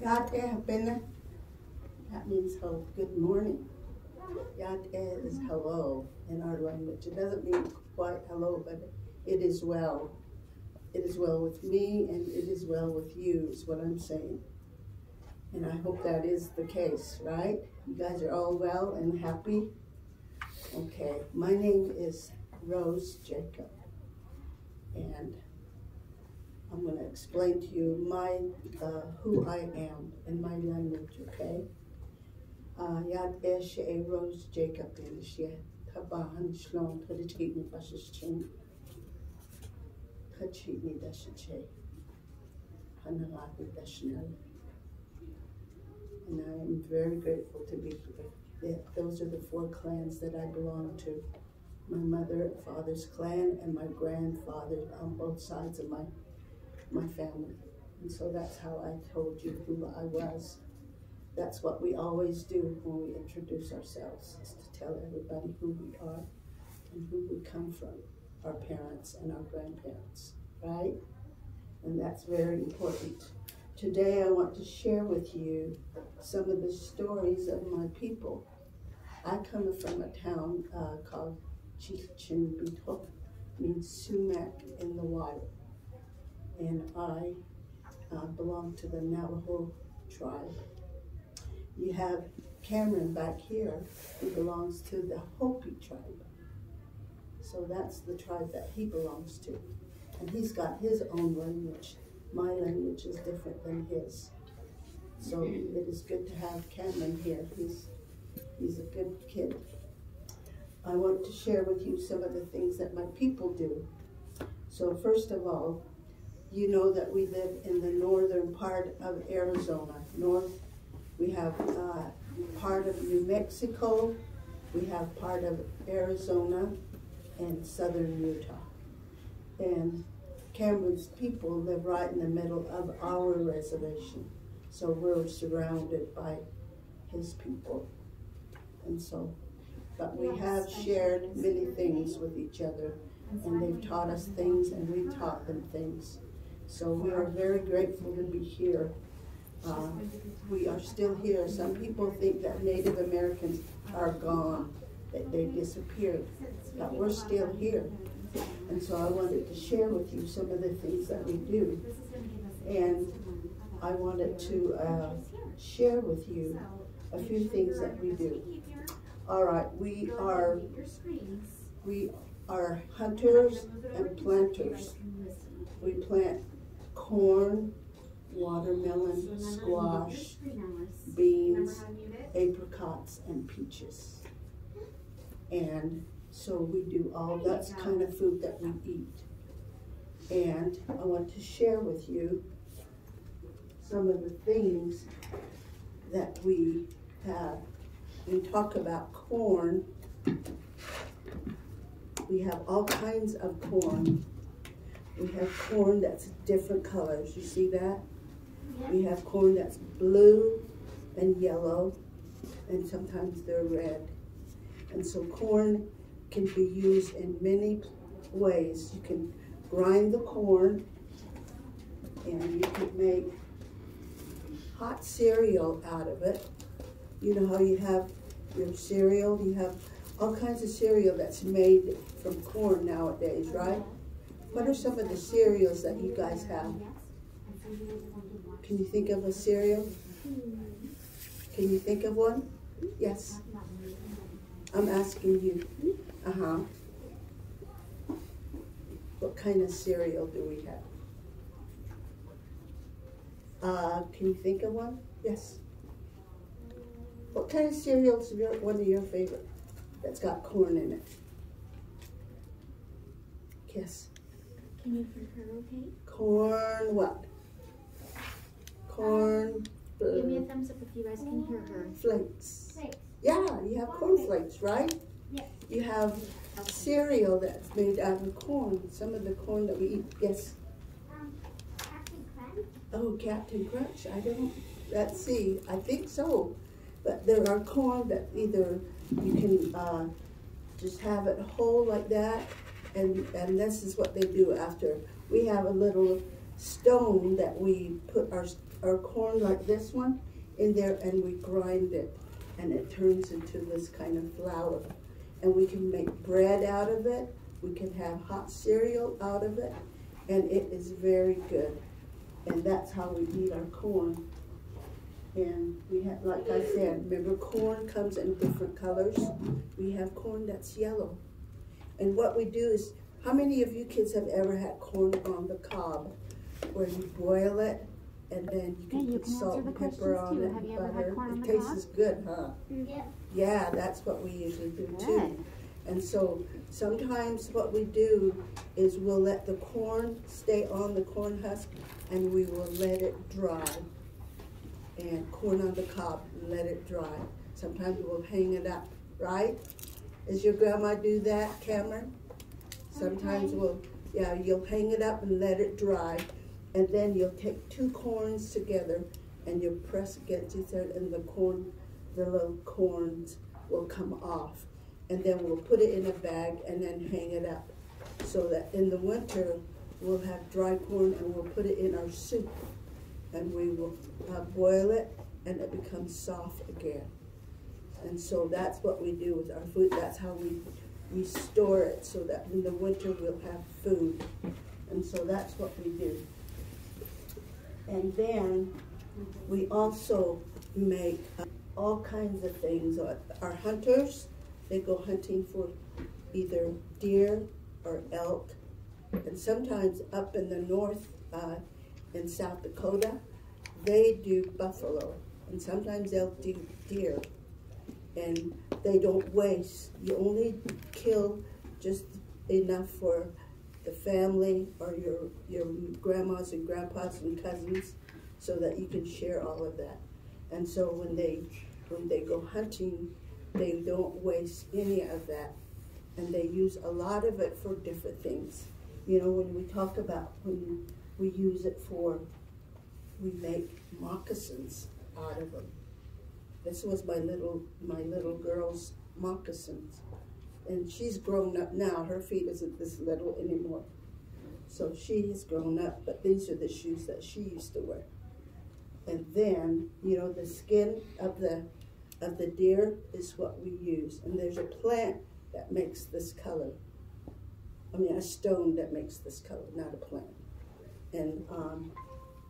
Yate hapena. That means hello, good morning. Yate is hello in our language. It doesn't mean quite hello, but it is well. It is well with me and it is well with you, is what I'm saying. And I hope that is the case, right? You guys are all well and happy? Okay, my name is Rose Jacob. And I'm going to explain to you my uh, who I am in my language, okay? Uh, Yad Eshe Rose Jacob in Shia Tabahan Shlom Tadachitni Bashichin Tachitni Dashiche Hanalati Dashnel. And I am very grateful to be here. Those are the four clans that I belong to my mother, father's clan, and my grandfather on both sides of my my family. And so that's how I told you who I was. That's what we always do when we introduce ourselves, is to tell everybody who we are and who we come from, our parents and our grandparents, right? And that's very important. Today I want to share with you some of the stories of my people. I come from a town uh, called Chilchinbito, means sumac in the wild and I uh, belong to the Navajo tribe. You have Cameron back here, who belongs to the Hopi tribe. So that's the tribe that he belongs to. And he's got his own language. My language is different than his. So it is good to have Cameron here. He's, he's a good kid. I want to share with you some of the things that my people do. So first of all, you know that we live in the northern part of Arizona. North, we have uh, part of New Mexico, we have part of Arizona, and southern Utah. And Cameron's people live right in the middle of our reservation. So we're surrounded by his people. And so, but we have shared many things with each other, and they've taught us things, and we've taught them things. So we are very grateful to be here. Uh, we are still here. Some people think that Native Americans are gone, that they disappeared, but we're still here. And so I wanted to share with you some of the things that we do. And I wanted to uh, share with you a few things that we do. All right, we are we are hunters and planters. We plant corn, watermelon, squash, beans, apricots, and peaches. And so we do all that kind of food that we eat. And I want to share with you some of the things that we have. We talk about corn. We have all kinds of corn we have corn that's different colors. You see that? We have corn that's blue and yellow, and sometimes they're red. And so corn can be used in many ways. You can grind the corn, and you can make hot cereal out of it. You know how you have your cereal? You have all kinds of cereal that's made from corn nowadays, right? Uh-huh. What are some of the cereals that you guys have? Can you think of a cereal? Can you think of one? Yes. I'm asking you. Uh-huh. What kind of cereal do we have? Uh, can you think of one? Yes. What kind of cereal is one of your favorite that's got corn in it? Yes. Can you okay? Corn what? Corn. Um, give me a thumbs up if you guys can hear her. Flakes. Flakes. Yeah, you have corn flakes, right? Yes. You have cereal that's made out of corn. Some of the corn that we eat. Yes. Um, Captain Crunch. Oh, Captain Crunch. I don't. Let's see. I think so. But there are corn that either you can uh, just have it whole like that, and, and this is what they do after. We have a little stone that we put our our corn like this one in there and we grind it and it turns into this kind of flour. And we can make bread out of it. We can have hot cereal out of it. And it is very good. And that's how we eat our corn. And we have, like I said, remember corn comes in different colors. We have corn that's yellow. And what we do is, how many of you kids have ever had corn on the cob? Where you boil it and then you can Yeah, you put can salt and pepper on too. it Have and you ever had butter. corn on It the cob? tastes good, huh? Mm-hmm. Yeah. Yeah, that's what we usually do too. And so sometimes what we do is we'll let the corn stay on the corn husk and we will let it dry. And corn on the cob, let it dry. Sometimes we'll hang it up, right? Does your grandma do that, Cameron? Sometimes we'll, yeah, you'll hang it up and let it dry. And then you'll take two corns together and you'll press against each other and the corn, the little corns will come off. And then we'll put it in a bag and then hang it up. So that in the winter, we'll have dry corn and we'll put it in our soup. And we will uh, boil it and it becomes soft again. And so that's what we do with our food. That's how we, we store it so that in the winter we'll have food. And so that's what we do. And then we also make uh, all kinds of things. Our- hunters, they go hunting for either deer or elk. And sometimes up in the north, uh, in South Dakota, they do buffalo. And sometimes they'll do deer. And they don't waste. You only kill just enough for the family or your, your grandmas and grandpas and cousins so that you can share all of that. And so when they, when they go hunting, they don't waste any of that. And they use a lot of it for different things. You know, when we talk about, when we use it for, we make moccasins out of them. This was my little, my little girl's moccasins. And she's grown up now. Her feet isn't this little anymore. So she has grown up, but these are the shoes that she used to wear. And then, you know, the skin of the of the deer is what we use. And there's a plant that makes this color. I mean, a stone that makes this color, not a plant. And um,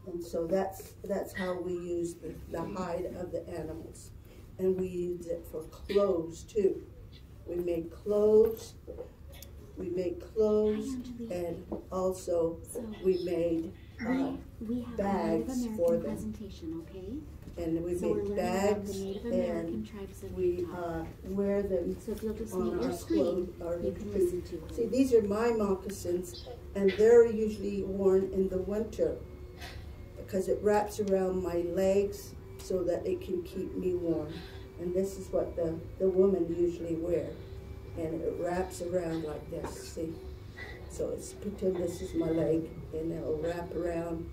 and so that's that's how we use the, the hide of the animals. And we use it for clothes too. We make clothes. We make clothes, and also So we made uh, we, have bags for them. presentation, okay? and we so make bags the and we uh, wear them so if you'll just on our clothes. Our you can listen to. See, these are my moccasins, and they're usually worn in the winter because it wraps around my legs so that it can keep me warm. And this is what the, the women usually wear. And it wraps around like this, see? So it's pretend this is my leg, and it'll wrap around,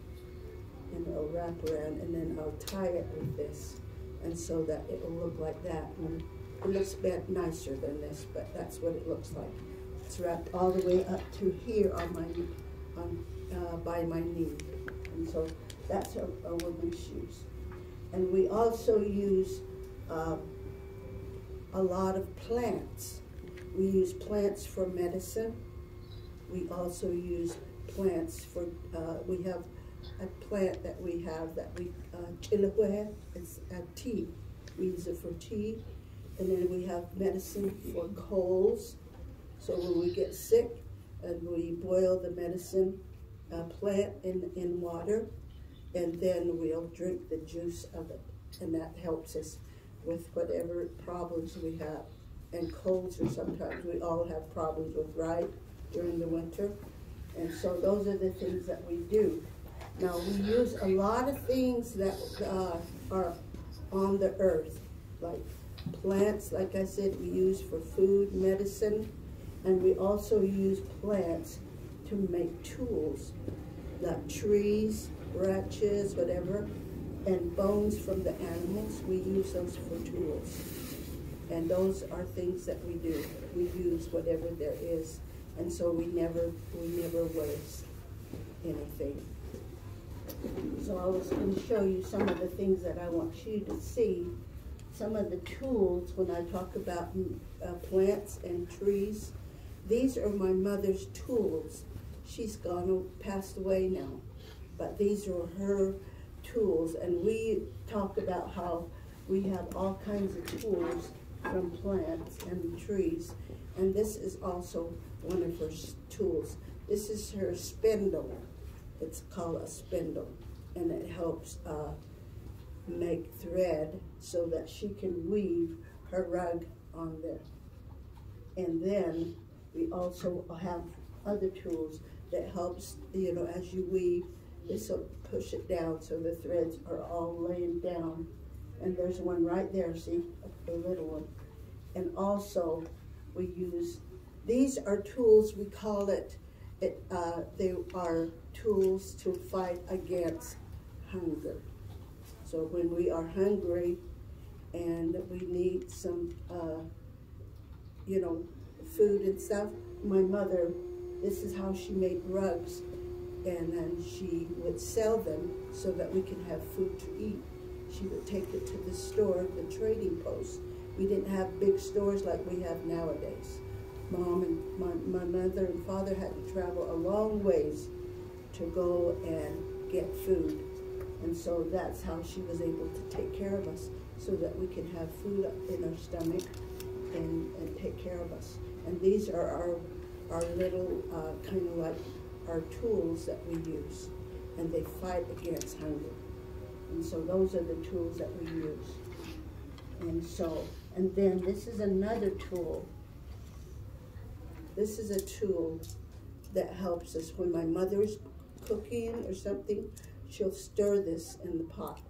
and it'll wrap around, and then I'll tie it with this. And so that it will look like that. And it looks bit nicer than this, but that's what it looks like. It's wrapped all the way up to here on my, on, uh, by my knee. And so that's a, a woman's shoes. And we also use, uh, a lot of plants. We use plants for medicine. We also use plants for, uh, we have a plant that we have that we, uh, it's a tea. We use it for tea. And then we have medicine for colds. So when we get sick, and we boil the medicine uh, plant in, in water, and then we'll drink the juice of it. And that helps us with whatever problems we have. And colds are sometimes, we all have problems with, right, during the winter. And so those are the things that we do. Now, we use a lot of things that uh, are on the earth, like plants, like I said, we use for food, medicine, and we also use plants to make tools, like trees, branches, whatever, and bones from the animals. We use those for tools. And those are things that we do. We use whatever there is. And so we never we never waste anything. So I was gonna show you some of the things that I want you to see. Some of the tools when I talk about mm, uh, plants and trees. These are my mother's tools. She's gone, passed away now. But these are her tools and we talked about how we have all kinds of tools from plants and trees. And this is also one of her tools. This is her spindle. It's called a spindle, and it helps uh, make thread so that she can weave her rug on there. And then we also have other tools that helps, you know, as you weave, this will push it down so the threads are all laying down. And there's one right there, see, the little one. And also, we use, these are tools, we call it, it, uh, they are tools to fight against hunger. So when we are hungry and we need some, uh, you know, food and stuff, my mother, this is how she made rugs. And then she would sell them so that we could have food to eat. She would take it to the store, the trading post. We didn't have big stores like we have nowadays. Mom and my, my mother and father had to travel a long ways to go and get food. And so that's how she was able to take care of us so that we could have food in our stomach and, and take care of us. And these are our, our little, uh, kind of like our tools that we use. And they fight against hunger. And so those are the tools that we use. And so, and then this is another tool. This is a tool that helps us when my mother is cooking or something, she'll stir this in the pot.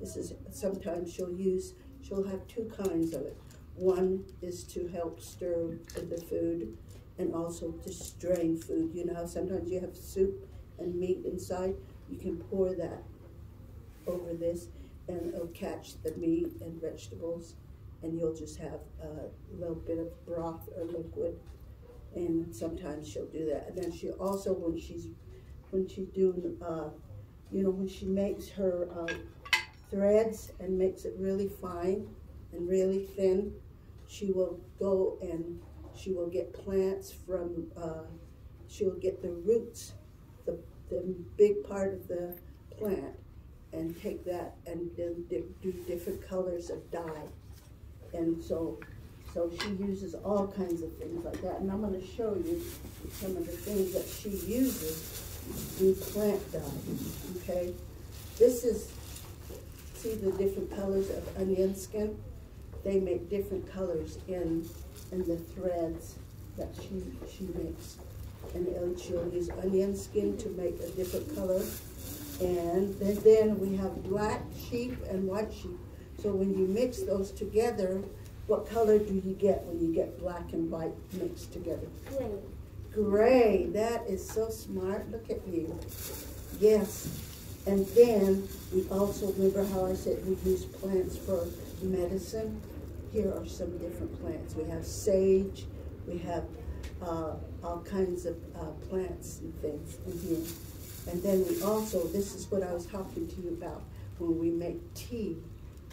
This is, sometimes she'll use, she'll have two kinds of it. One is to help stir the food and also to strain food. You know how sometimes you have soup and meat inside? You can pour that over this and it'll catch the meat and vegetables and you'll just have a little bit of broth or liquid. And sometimes she'll do that. And then she also, when she's when she's doing, uh, you know, when she makes her uh, threads and makes it really fine and really thin, she will go and she will get plants from, uh, she'll get the roots, the, the big part of the plant, and take that and then do different colors of dye. And so, so she uses all kinds of things like that. And I'm going to show you some of the things that she uses in plant dye. Okay, this is see the different colors of onion skin. They make different colors in in the threads that she she makes, and it'll- she'll use onion skin to make a different color. And then, then we have black sheep and white sheep. So when you mix those together, what color do you get when you get black and white mixed together? Gray. Gray. That is so smart. Look at you. Yes. And then we also remember how I said we use plants for medicine. Here are some different plants. We have sage. We have uh, all kinds of uh, plants and things in here. And then we also, this is what I was talking to you about when we make tea.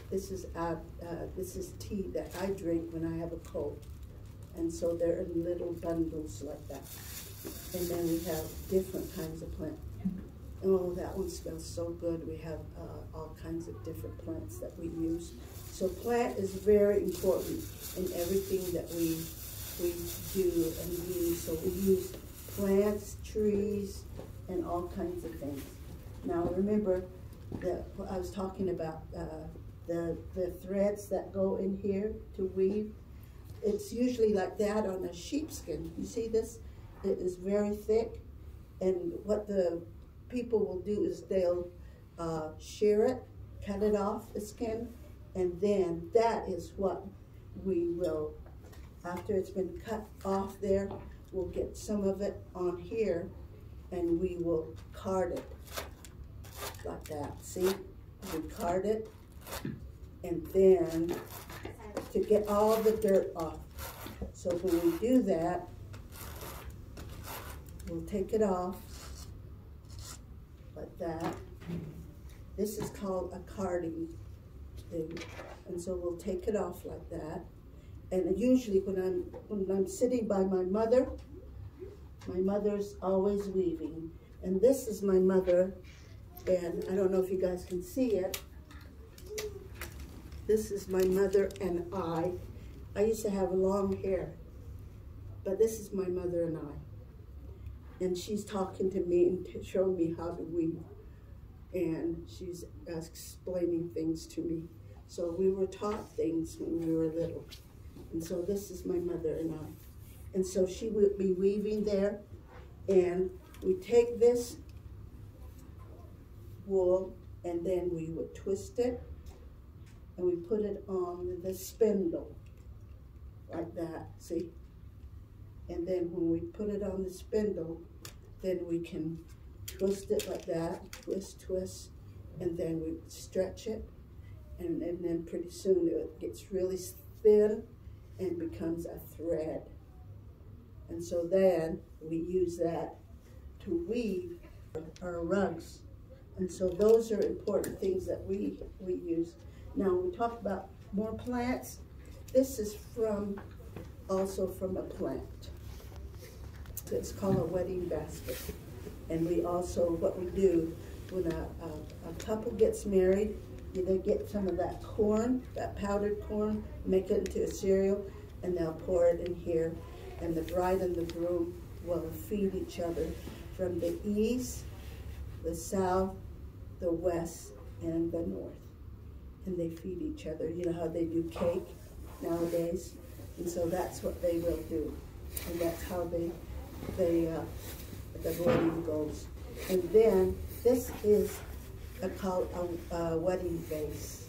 This is uh, uh, this is tea that I drink when I have a cold, and so they're in little bundles like that. And then we have different kinds of plants. Oh, that one smells so good. We have uh, all kinds of different plants that we use. So plant is very important in everything that we we do and use. So we use plants, trees, and all kinds of things. Now remember that I was talking about uh, the the threads that go in here to weave. It's usually like that on a sheepskin. You see this? It is very thick, and what the people will do is they'll uh, shear it, cut it off the skin, and then that is what we will, after it's been cut off there, we'll get some of it on here and we will card it like that. See? We card it and then to get all the dirt off. So when we do that, we'll take it off like that. This is called a carding thing. And so we'll take it off like that. And usually when I'm when I'm sitting by my mother, my mother's always weaving. And this is my mother, and I don't know if you guys can see it. This is my mother and I. I used to have long hair, but this is my mother and I. And she's talking to me and showing me how to weave. And she's explaining things to me. So we were taught things when we were little. And so this is my mother and I. And so she would be weaving there. And we take this wool and then we would twist it and we put it on the spindle like that, see? And then when we put it on the spindle, then we can twist it like that, twist, twist, and then we stretch it. And, and then pretty soon it gets really thin and becomes a thread. And so then we use that to weave our rugs. And so those are important things that we, we use. Now we talk about more plants. This is from, also from a plant. It's called a wedding basket. And we also, what we do, when a, a, a couple gets married, they get some of that corn, that powdered corn, make it into a cereal, and they'll pour it in here. And the bride and the groom will feed each other from the east, the south, the west, and the north. And they feed each other. You know how they do cake nowadays? And so that's what they will do. And that's how they, they uh, the wedding goes. And then this is a, called a, a wedding vase.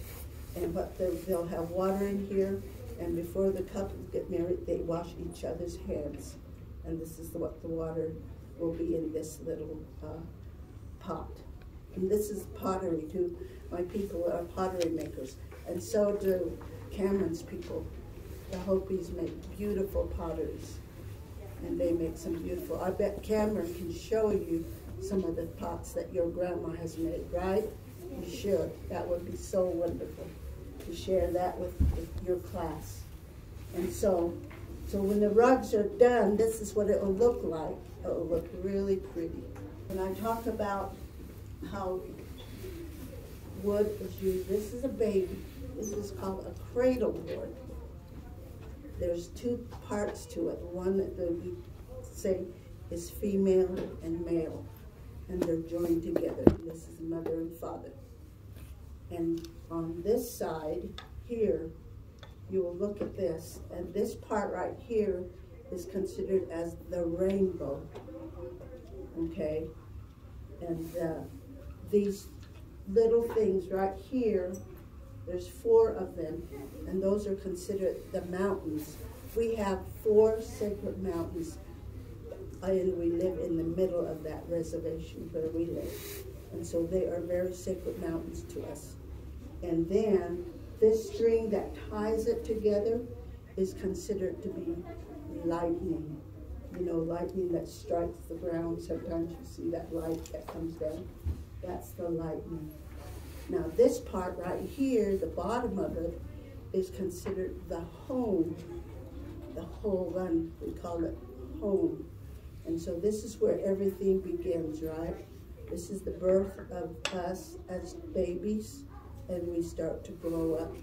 And what they'll have water in here, and before the couples get married, they wash each other's hands. And this is what the water will be in this little uh, pot. And this is pottery too. My people are pottery makers. And so do Cameron's people. The Hopis make beautiful potteries. And they make some beautiful, I bet Cameron can show you some of the pots that your grandma has made, right? You should. That would be so wonderful to share that with, with your class. And so, so when the rugs are done, this is what it will look like. It will look really pretty. When I talk about how wood is used, this is a baby. This is called a cradle board. There's two parts to it. One that we say is female and male, and they're joined together. This is mother and father. And on this side here, you will look at this, and this part right here is considered as the rainbow, okay? And uh, these little things right here, there's four of them, and those are considered the mountains. We have four sacred mountains, and we live in the middle of that reservation where we live. And so they are very sacred mountains to us. And then this string that ties it together is considered to be lightning. You know, lightning that strikes the ground. Sometimes you see that light that comes down. That's the lightning. Now this part right here, the bottom of it, is considered the home. The whole one, we call it home. And so this is where everything begins, right? This is the birth of us as babies and we start to grow up.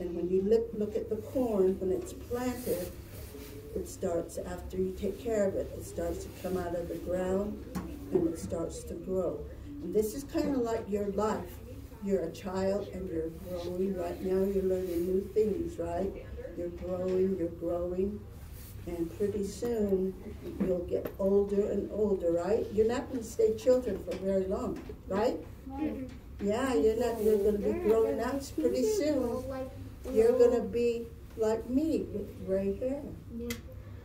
And when you look, look at the corn, when it's planted, it starts, after you take care of it, it starts to come out of the ground and it starts to grow. And this is kind of like your life. You're a child and you're growing. Right now you're learning new things, right? You're growing, you're growing. And pretty soon you'll get older and older, right? You're not going to stay children for very long, right? Yeah, you're not. You're going to be grown up pretty soon. You're going to be like me with gray hair.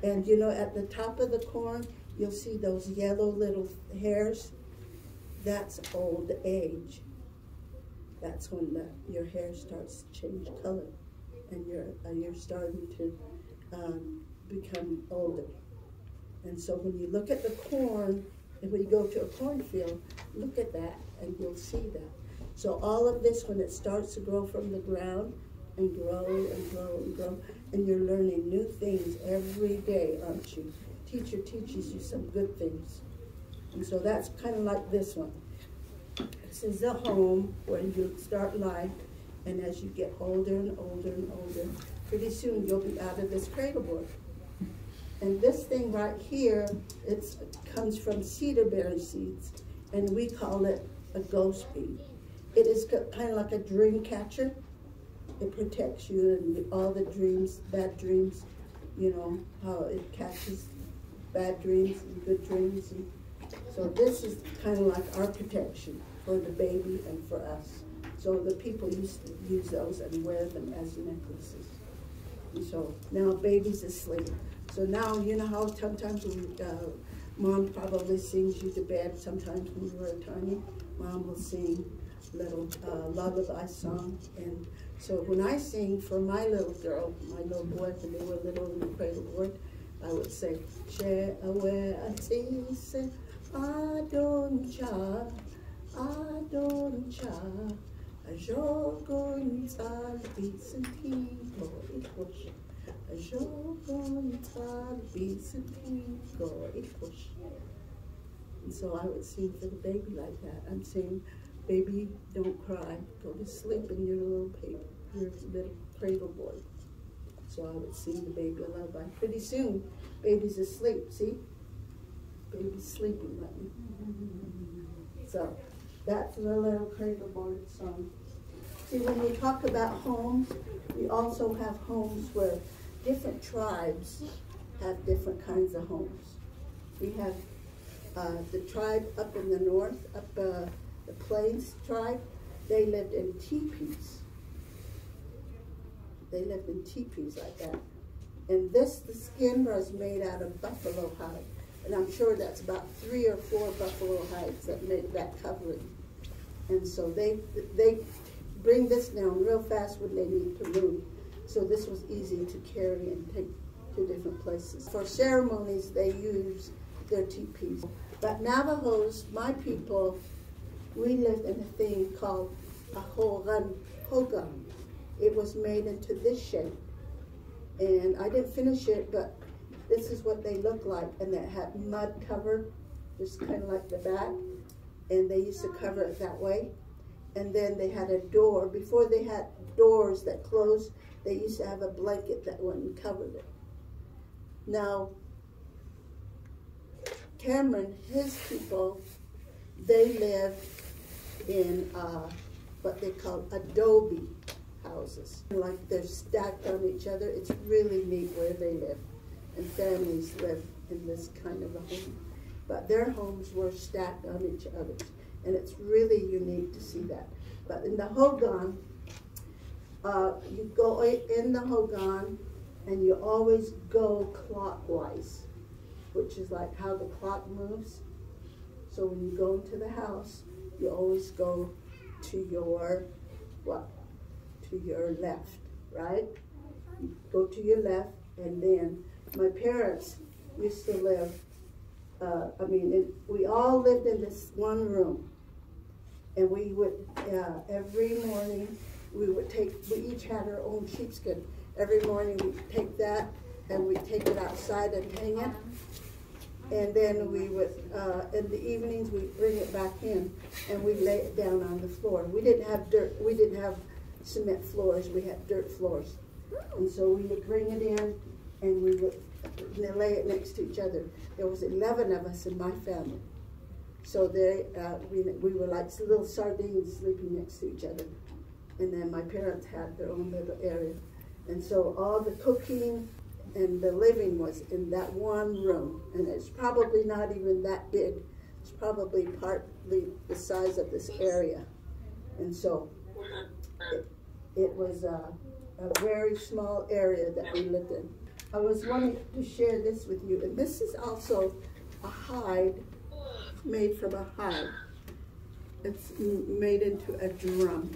And you know, at the top of the corn, you'll see those yellow little hairs. That's old age. That's when the, your hair starts to change color, and you're uh, you're starting to um, become older. And so when you look at the corn, and when you go to a cornfield, look at that and you'll see that. So all of this, when it starts to grow from the ground and grow and grow and grow, and you're learning new things every day, aren't you? Teacher teaches you some good things. And so that's kind of like this one. This is a home where you start life, and as you get older and older and older, pretty soon you'll be out of this cradle board. And this thing right here, it comes from cedar berry seeds, and we call it a ghost bead. It is kind of like a dream catcher. It protects you and all the dreams, bad dreams, you know, how it catches bad dreams and good dreams. And so this is kind of like our protection for the baby and for us. So the people used to use those and wear them as necklaces. And so now baby's asleep. So now you know how sometimes we, uh, mom probably sings you to bed sometimes when you were tiny. Mom will sing little uh, lullaby song. And so when I sing for my little girl, my little boy, when they were little in the cradle board, I would say, Share away a tease, Adoncha, Adoncha, Jogon talbis and tigo ikush, Jogon talbis and so I would sing for the baby like that. I'm saying, baby, don't cry. Go to sleep in your little paper, your little cradle boy. So I would sing the baby a lullaby. Pretty soon, baby's asleep. See, baby's sleeping right So that's the little cradle boy song. See, when we talk about homes, we also have homes where different tribes have different kinds of homes. We have uh, the tribe up in the north, up uh, the Plains tribe, they lived in teepees. They lived in teepees like that. And this, the skin was made out of buffalo hide. And I'm sure that's about three or four buffalo hides that made that covering. And so they, they bring this down real fast when they need to move. So this was easy to carry and take to different places. For ceremonies, they use their teepees. But Navajos, my people, we lived in a thing called a hogan hogan. It was made into this shape. And I didn't finish it, but this is what they look like. And it had mud cover, just kind of like the back. And they used to cover it that way. And then they had a door. Before they had doors that closed, they used to have a blanket that went and covered it. Now, Cameron, his people, they live in uh, what they call adobe houses. Like they're stacked on each other. It's really neat where they live. And families live in this kind of a home. But their homes were stacked on each other. And it's really unique to see that. But in the Hogan, uh, you go in the Hogan and you always go clockwise which is like how the clock moves. So when you go into the house, you always go to your what? To your left, right? You go to your left, and then my parents used to live. Uh, I mean, it, we all lived in this one room, and we would uh, every morning we would take. We each had our own sheepskin. Every morning we'd take that and we'd take it outside and hang it and then we would, uh, in the evenings, we'd bring it back in and we'd lay it down on the floor. We didn't have dirt, we didn't have cement floors, we had dirt floors. And so we would bring it in and we would lay it next to each other. There was 11 of us in my family. So they, uh, we, we were like little sardines sleeping next to each other. And then my parents had their own little area. And so all the cooking, and the living was in that one room. And it's probably not even that big. It's probably partly the size of this area. And so it, it was a, a very small area that we lived in. I was wanting to share this with you. And this is also a hide made from a hide. It's made into a drum.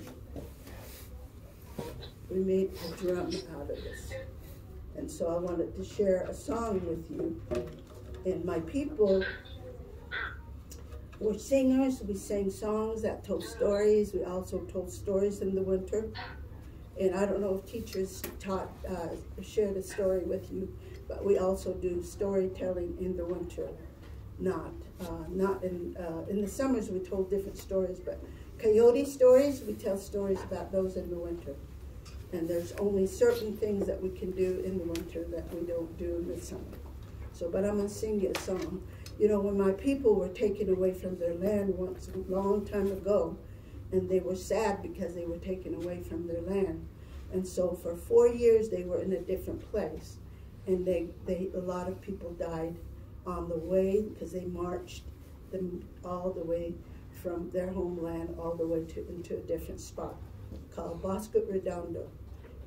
We made a drum out of this. And so I wanted to share a song with you. And my people, we're singers. We sang songs that told stories. We also told stories in the winter. And I don't know if teachers taught uh, shared a story with you, but we also do storytelling in the winter. Not uh, not in uh, in the summers. We told different stories, but coyote stories we tell stories about those in the winter. And there's only certain things that we can do in the winter that we don't do in the summer. So, but I'm gonna sing you a song. You know, when my people were taken away from their land once a long time ago, and they were sad because they were taken away from their land. And so for four years they were in a different place. And they, they a lot of people died on the way because they marched them all the way from their homeland all the way to into a different spot called Bosque Redondo.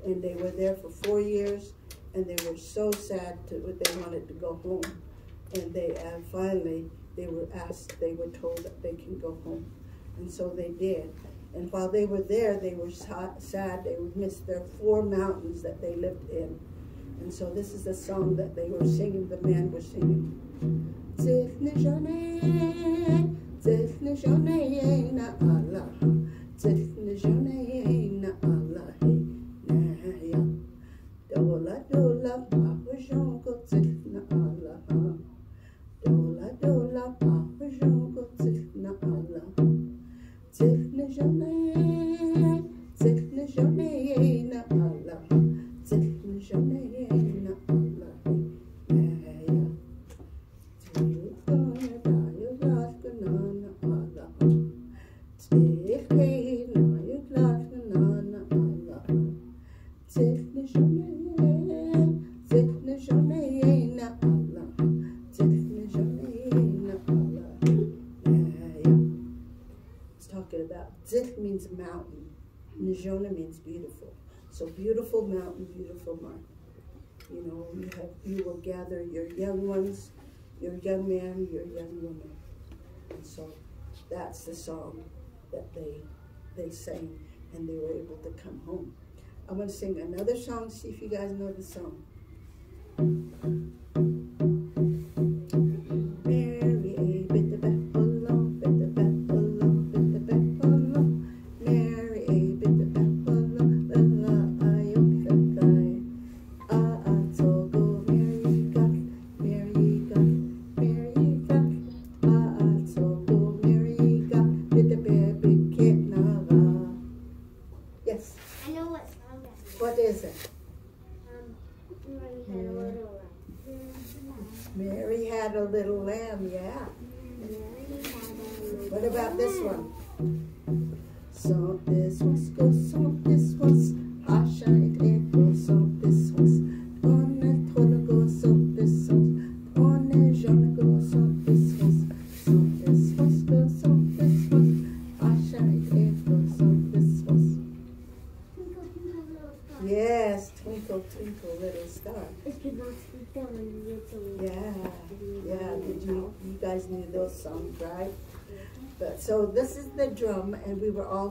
And they were there for four years and they were so sad to they wanted to go home. And they uh, finally they were asked, they were told that they can go home. And so they did. And while they were there, they were sad. They would miss their four mountains that they lived in. And so this is the song that they were singing, the men were singing. na Allah, na Allah, na ya. Dola dola na Allah, dola dola na Allah. Tifne jamais, beautiful. So beautiful mountain, beautiful mountain. You know, you have you will gather your young ones, your young man, your young woman. And so that's the song that they they sang and they were able to come home. I'm gonna sing another song, see if you guys know the song.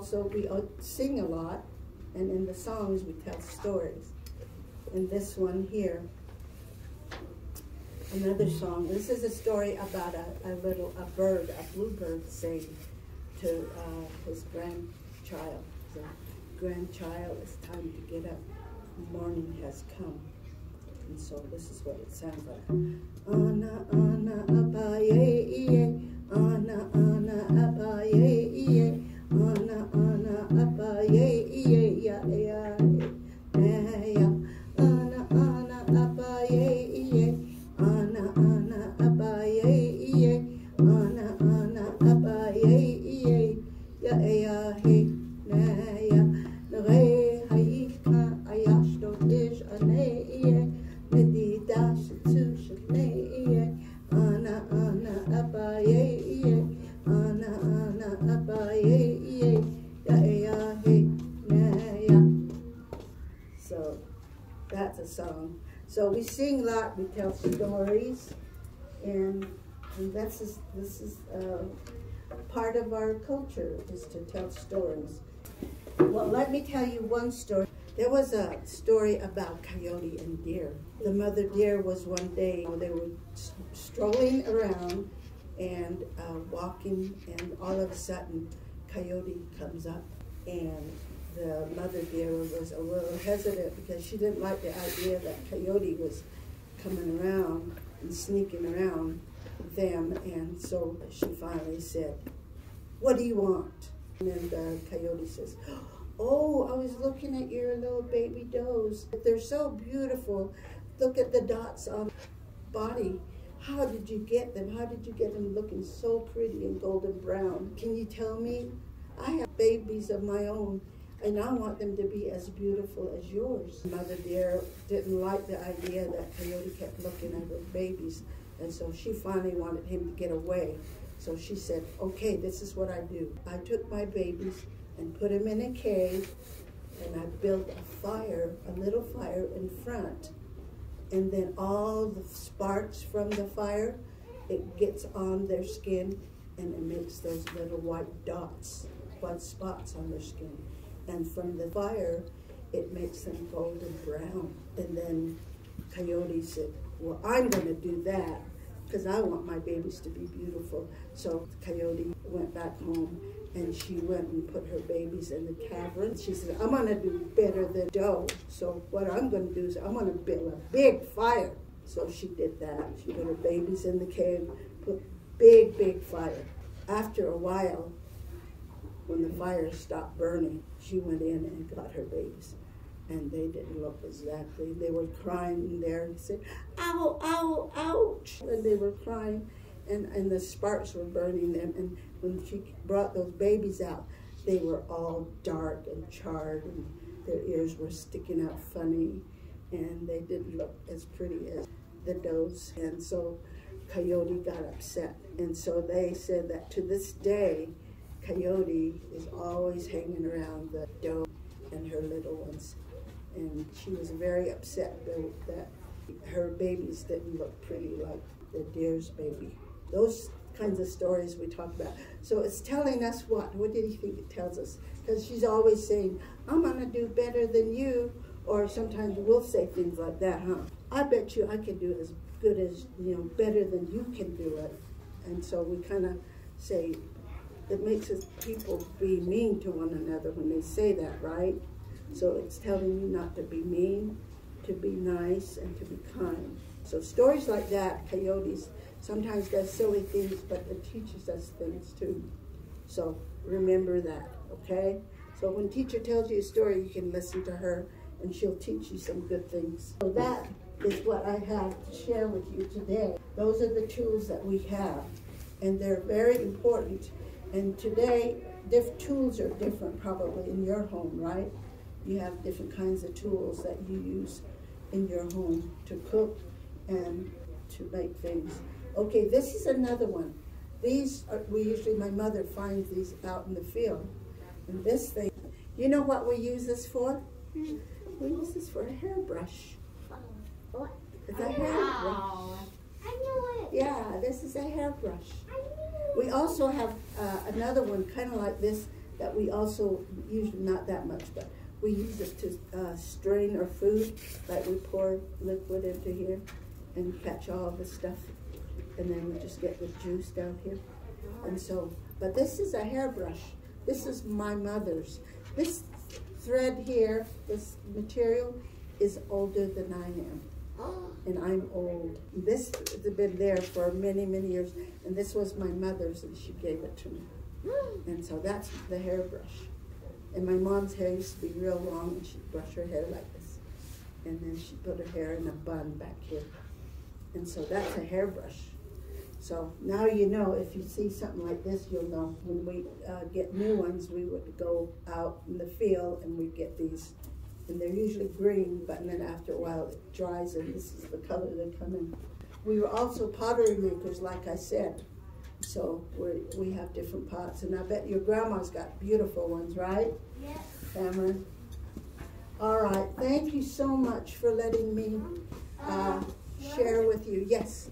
Also we uh, sing a lot, and in the songs we tell stories. And this one here, another song. This is a story about a, a little a bird, a bluebird, saying to uh, his grandchild, the grandchild, it's time to get up. Morning has come. And so this is what it sounds like. Ana ana abaye ana ana abaye ana this is uh, part of our culture is to tell stories. Well, let me tell you one story. There was a story about coyote and deer. The mother deer was one day they were strolling around, and uh, walking, and all of a sudden, coyote comes up, and the mother deer was a little hesitant because she didn't like the idea that coyote was coming around and sneaking around them, and so she finally said, "What do you want?" And then the coyote says, "Oh, I was looking at your little baby does. They're so beautiful. Look at the dots on body." How did you get them? How did you get them looking so pretty and golden brown? Can you tell me? I have babies of my own and I want them to be as beautiful as yours. Mother deer didn't like the idea that Coyote kept looking at her babies, and so she finally wanted him to get away. So she said, okay, this is what I do. I took my babies and put them in a cave, and I built a fire, a little fire in front. And then all the sparks from the fire, it gets on their skin and it makes those little white dots, white spots on their skin and from the fire, it makes them golden brown. And then Coyote said, well, I'm going to do that because I want my babies to be beautiful. So Coyote went back home and she went and put her babies in the cavern. She said, I'm going to do better than Doe. So what I'm going to do is I'm going to build a big fire. So she did that. She put her babies in the cave, put big, big fire. After a while, when the fire stopped burning, she went in and got her babies. And they didn't look exactly, they were crying there and said, ow, ow, ouch. And they were crying and, and the sparks were burning them. And when she brought those babies out, they were all dark and charred and their ears were sticking out funny and they didn't look as pretty as the does. And so Coyote got upset. And so they said that to this day, Coyote is always hanging around the doe and her little ones. And she was very upset though that her babies didn't look pretty like the deer's baby. Those kinds of stories we talk about. So it's telling us what? What do you think it tells us? Because she's always saying, I'm going to do better than you. Or sometimes we'll say things like that, huh? I bet you I can do as good as, you know, better than you can do it. And so we kind of say, it makes us people be mean to one another when they say that, right? So it's telling you not to be mean, to be nice, and to be kind. So stories like that, coyotes, sometimes does silly things, but it teaches us things too. So remember that, okay? So when teacher tells you a story, you can listen to her and she'll teach you some good things. So that is what I have to share with you today. Those are the tools that we have, and they're very important and today, diff tools are different probably in your home, right? You have different kinds of tools that you use in your home to cook and to make things. Okay, this is another one. These are, we usually, my mother finds these out in the field. And this thing, you know what we use this for? We use this for a hairbrush. What? It's a hairbrush. I knew it. Yeah, this is a hairbrush. We also have uh, another one kind of like this that we also use not that much, but we use it to uh, strain our food. Like we pour liquid into here and catch all the stuff, and then we just get the juice down here. And so, but this is a hairbrush. This is my mother's. This thread here, this material, is older than I am and I'm old. This has been there for many, many years, and this was my mother's, and she gave it to me. And so that's the hairbrush. And my mom's hair used to be real long, and she'd brush her hair like this. And then she put her hair in a bun back here. And so that's a hairbrush. So now you know, if you see something like this, you'll know. When we uh, get new ones, we would go out in the field and we'd get these and they're usually green, but then after a while it dries and this is the color they come in. We were also pottery makers, like I said. So we we have different pots, and I bet your grandma's got beautiful ones, right? Yes. Cameron? All right, thank you so much for letting me uh, share with you. Yes?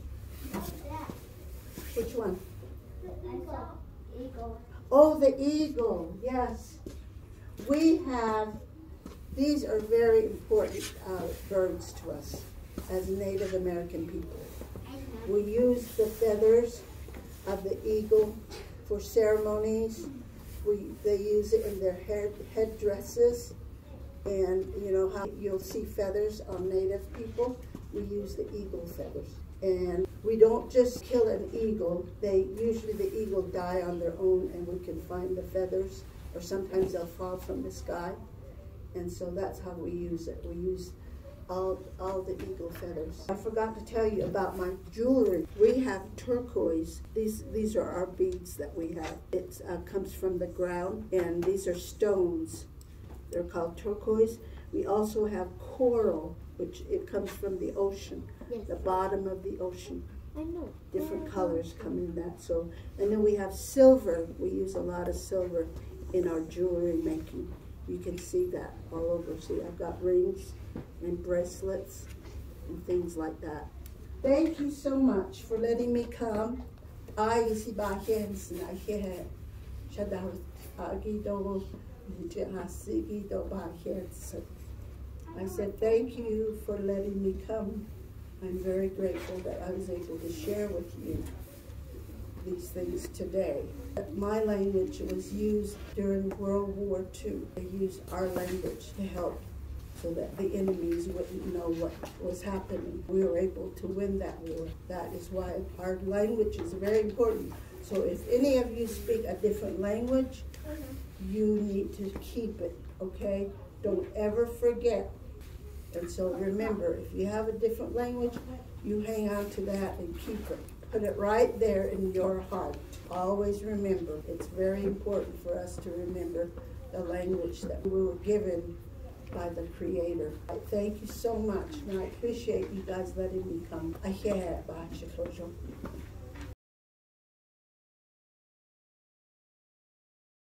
Which one? Eagle. Eagle. Oh, the eagle, yes. We have these are very important uh, birds to us as Native American people. We use the feathers of the eagle for ceremonies. We, they use it in their head, headdresses. And you know how you'll see feathers on native people? We use the eagle feathers. And we don't just kill an eagle. They usually the eagle die on their own and we can find the feathers or sometimes they'll fall from the sky. And so that's how we use it. We use all, all the eagle feathers. I forgot to tell you about my jewelry. We have turquoise. These these are our beads that we have. It uh, comes from the ground, and these are stones. They're called turquoise. We also have coral, which it comes from the ocean, Yes. the bottom of the ocean. I know. Different colors come in that. So, and then we have silver. We use a lot of silver in our jewelry making. You can see that all over. See, I've got rings and bracelets and things like that. Thank you so much for letting me come. I I said thank you for letting me come. I'm very grateful that I was able to share with you these things today. My language was used during World War II. They used our language to help so that the enemies wouldn't know what was happening. We were able to win that war. That is why our language is very important. So if any of you speak a different language, you need to keep it, okay? Don't ever forget. And so remember, if you have a different language, you hang on to that and keep it. Put it right there in your heart. Always remember. It's very important for us to remember the language that we were given by the Creator. I thank you so much, and I appreciate you guys letting me come. I hear it,